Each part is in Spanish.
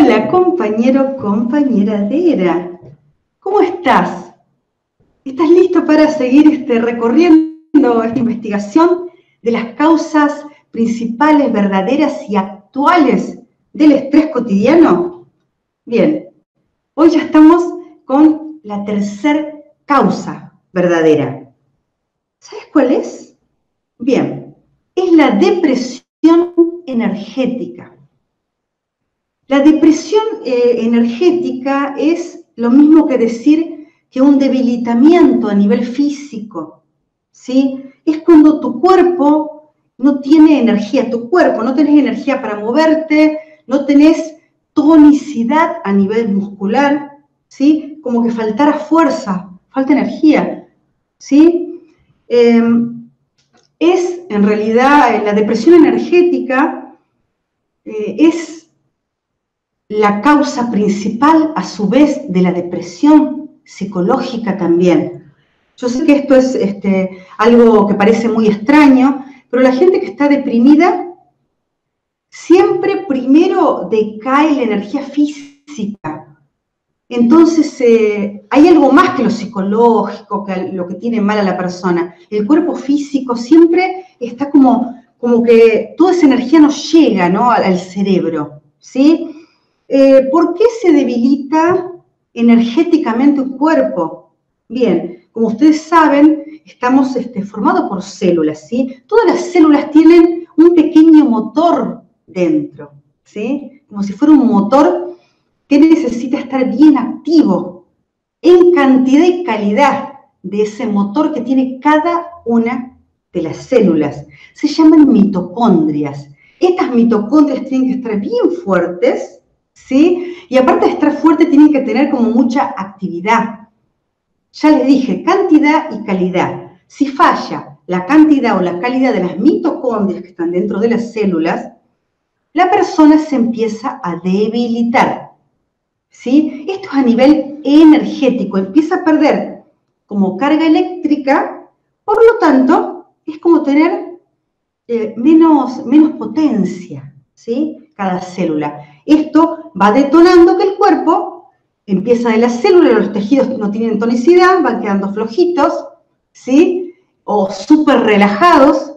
Hola, compañero, compañeradera. ¿Cómo estás? ¿Estás listo para seguir este, recorriendo esta investigación de las causas principales, verdaderas y actuales del estrés cotidiano? Bien, hoy ya estamos con la tercera causa verdadera. ¿Sabes cuál es? Bien, es la depresión energética. La depresión eh, energética es lo mismo que decir que un debilitamiento a nivel físico, ¿sí? Es cuando tu cuerpo no tiene energía, tu cuerpo no tenés energía para moverte, no tenés tonicidad a nivel muscular, ¿sí? Como que faltara fuerza, falta energía, ¿sí? Em, es en realidad la depresión energética, eh, es la causa principal, a su vez, de la depresión psicológica también. Yo sé que esto es este, algo que parece muy extraño, pero la gente que está deprimida siempre primero decae la energía física. Entonces, eh, hay algo más que lo psicológico, que lo que tiene mal a la persona. El cuerpo físico siempre está como, como que toda esa energía nos llega ¿no? al cerebro, ¿sí? Eh, ¿Por qué se debilita energéticamente un cuerpo? Bien, como ustedes saben, estamos este, formados por células, ¿sí? Todas las células tienen un pequeño motor dentro, ¿sí? Como si fuera un motor que necesita estar bien activo en cantidad y calidad de ese motor que tiene cada una de las células. Se llaman mitocondrias. Estas mitocondrias tienen que estar bien fuertes, ¿sí? Y aparte de estar fuerte, tienen que tener como mucha actividad. Ya les dije, cantidad y calidad. Si falla la cantidad o la calidad de las mitocondrias que están dentro de las células, la persona se empieza a debilitar. ¿sí? Esto es a nivel energético, empieza a perder como carga eléctrica, por lo tanto, es como tener eh, menos, menos potencia, ¿sí? Cada célula. Esto va detonando que el cuerpo empieza de las células, los tejidos no tienen tonicidad, van quedando flojitos, ¿sí? O súper relajados,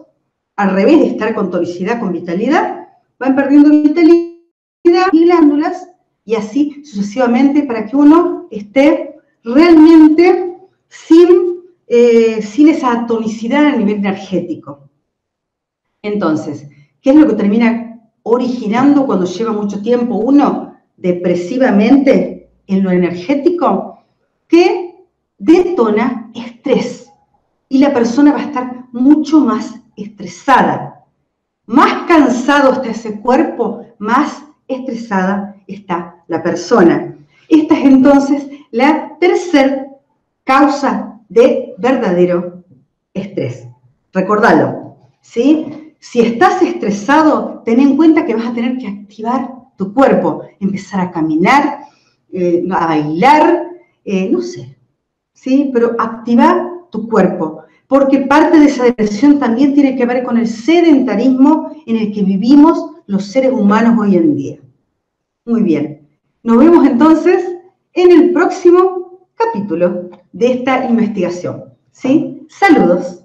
al revés de estar con tonicidad, con vitalidad, van perdiendo vitalidad y glándulas, y así sucesivamente para que uno esté realmente sin, eh, sin esa tonicidad a nivel energético. Entonces, ¿qué es lo que termina originando cuando lleva mucho tiempo uno depresivamente en lo energético, que detona estrés. Y la persona va a estar mucho más estresada. Más cansado está ese cuerpo, más estresada está la persona. Esta es entonces la tercera causa de verdadero estrés. Recordalo, ¿sí? Si estás estresado, ten en cuenta que vas a tener que activar tu cuerpo, empezar a caminar, eh, a bailar, eh, no sé, ¿sí? Pero activar tu cuerpo, porque parte de esa depresión también tiene que ver con el sedentarismo en el que vivimos los seres humanos hoy en día. Muy bien, nos vemos entonces en el próximo capítulo de esta investigación. ¿sí? Saludos.